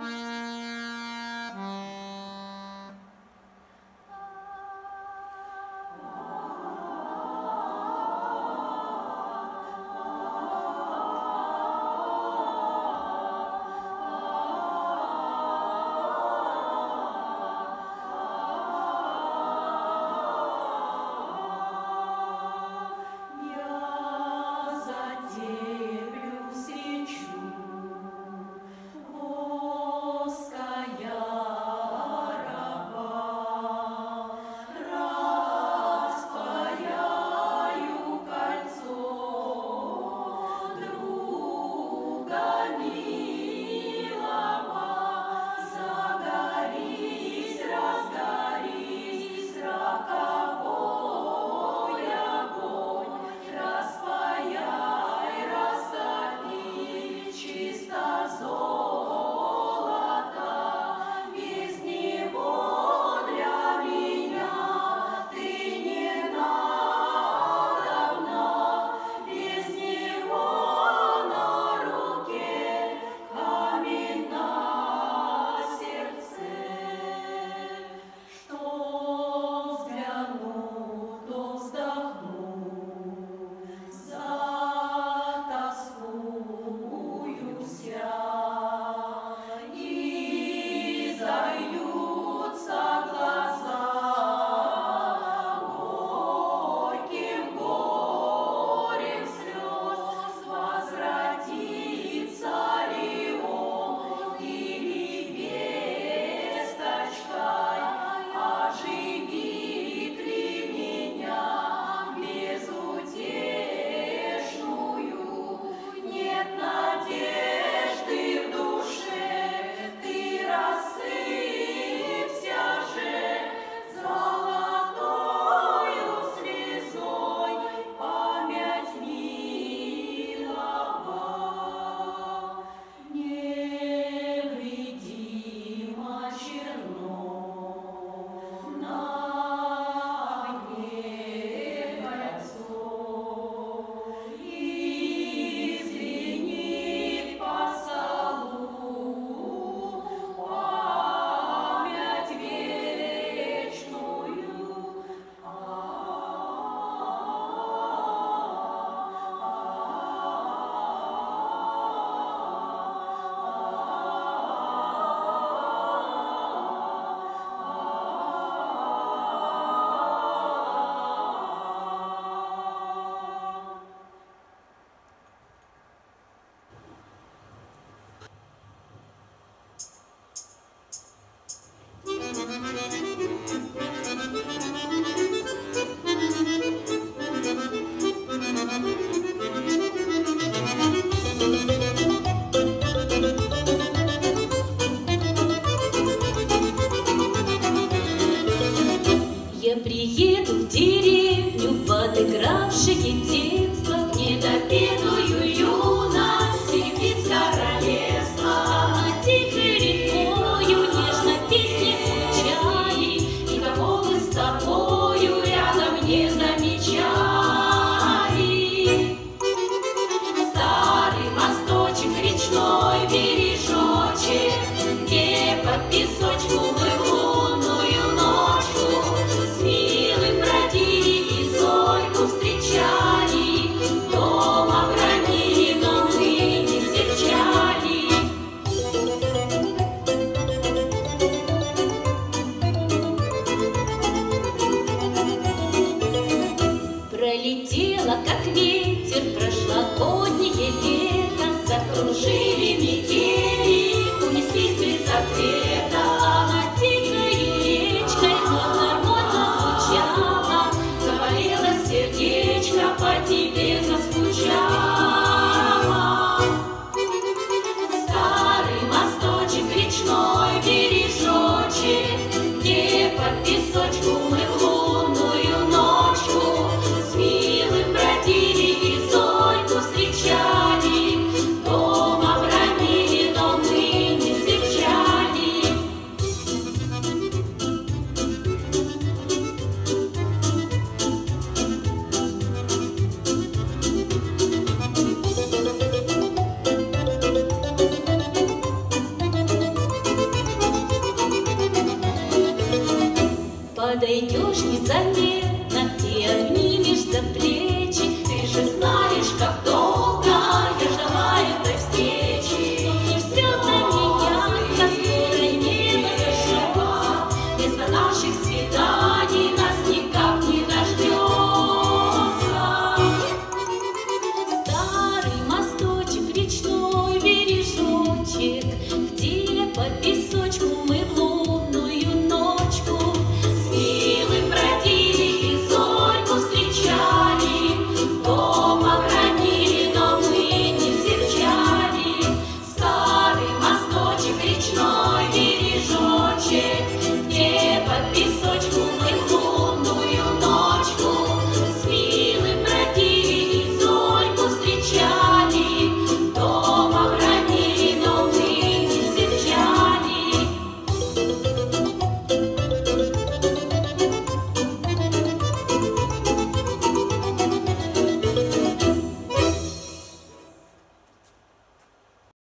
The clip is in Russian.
Bye. приедет. Show. Подойдешь незаметно и обнимешь за плечи.